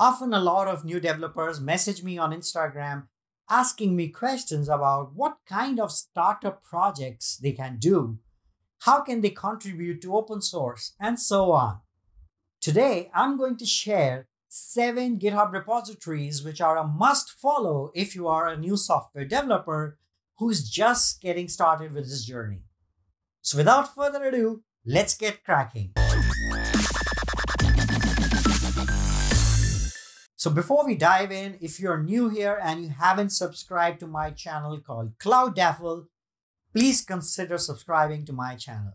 Often, a lot of new developers message me on Instagram asking me questions about what kind of startup projects they can do, how can they contribute to open source, and so on. Today, I'm going to share seven GitHub repositories which are a must follow if you are a new software developer who's just getting started with this journey. So without further ado, let's get cracking. So before we dive in, if you're new here and you haven't subscribed to my channel called Cloudaffle, please consider subscribing to my channel.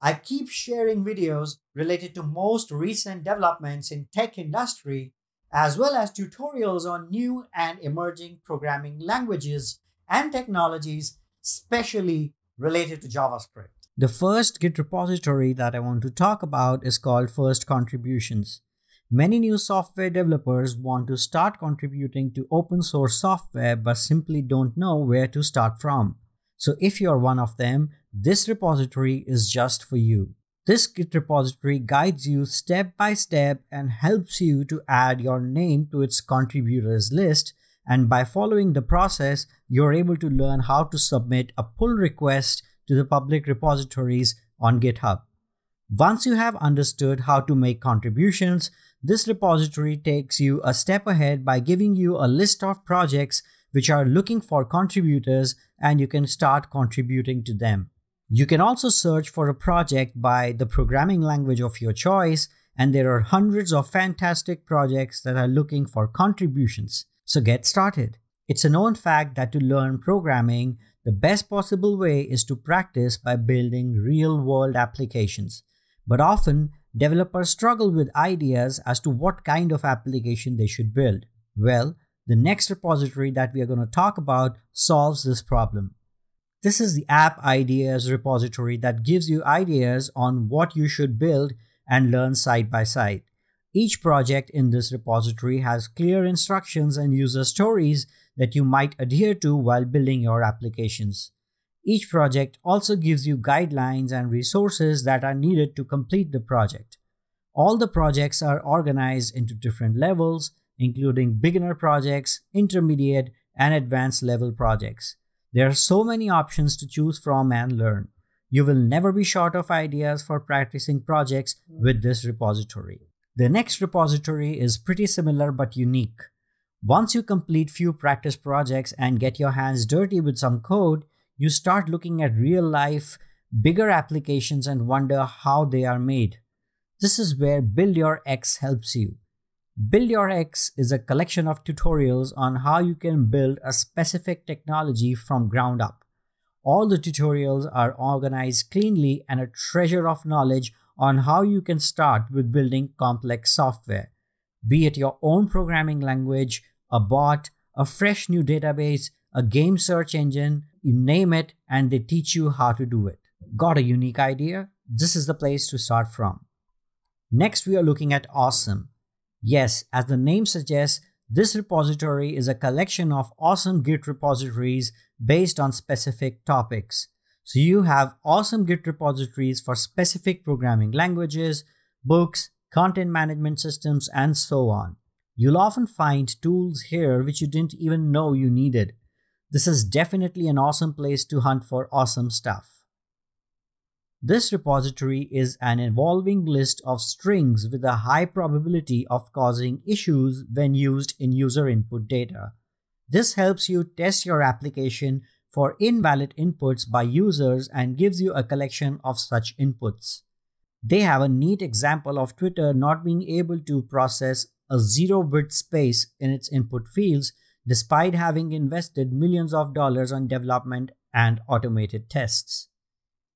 I keep sharing videos related to most recent developments in tech industry, as well as tutorials on new and emerging programming languages and technologies, especially related to JavaScript. The first Git repository that I want to talk about is called First Contributions. Many new software developers want to start contributing to open source software but simply don't know where to start from. So if you're one of them, this repository is just for you. This Git repository guides you step by step and helps you to add your name to its contributors list. And by following the process, you're able to learn how to submit a pull request to the public repositories on GitHub. Once you have understood how to make contributions, this repository takes you a step ahead by giving you a list of projects which are looking for contributors and you can start contributing to them. You can also search for a project by the programming language of your choice and there are hundreds of fantastic projects that are looking for contributions. So get started. It's a known fact that to learn programming, the best possible way is to practice by building real world applications. But often, developers struggle with ideas as to what kind of application they should build. Well, the next repository that we are going to talk about solves this problem. This is the App Ideas repository that gives you ideas on what you should build and learn side by side. Each project in this repository has clear instructions and user stories that you might adhere to while building your applications. Each project also gives you guidelines and resources that are needed to complete the project. All the projects are organized into different levels, including beginner projects, intermediate, and advanced level projects. There are so many options to choose from and learn. You will never be short of ideas for practicing projects with this repository. The next repository is pretty similar but unique. Once you complete few practice projects and get your hands dirty with some code, you start looking at real life, bigger applications and wonder how they are made. This is where Build Your X helps you. Build Your X is a collection of tutorials on how you can build a specific technology from ground up. All the tutorials are organized cleanly and a treasure of knowledge on how you can start with building complex software, be it your own programming language, a bot, a fresh new database, a game search engine, you name it, and they teach you how to do it. Got a unique idea? This is the place to start from. Next, we are looking at Awesome. Yes, as the name suggests, this repository is a collection of awesome Git repositories based on specific topics. So you have awesome Git repositories for specific programming languages, books, content management systems, and so on. You'll often find tools here which you didn't even know you needed. This is definitely an awesome place to hunt for awesome stuff. This repository is an evolving list of strings with a high probability of causing issues when used in user input data. This helps you test your application for invalid inputs by users and gives you a collection of such inputs. They have a neat example of Twitter not being able to process a zero width space in its input fields despite having invested millions of dollars on development and automated tests.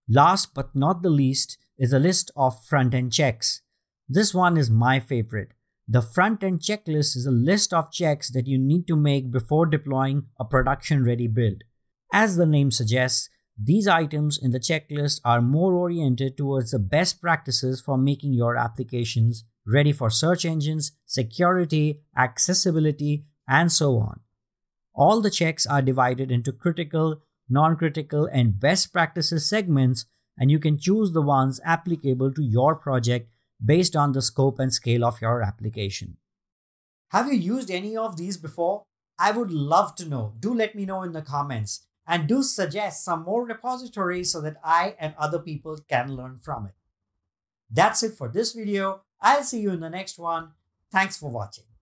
Last but not the least is a list of front-end checks. This one is my favorite. The front-end checklist is a list of checks that you need to make before deploying a production-ready build. As the name suggests, these items in the checklist are more oriented towards the best practices for making your applications ready for search engines, security, accessibility, and so on. All the checks are divided into critical, non-critical, and best practices segments, and you can choose the ones applicable to your project based on the scope and scale of your application. Have you used any of these before? I would love to know. Do let me know in the comments and do suggest some more repositories so that I and other people can learn from it. That's it for this video. I'll see you in the next one. Thanks for watching.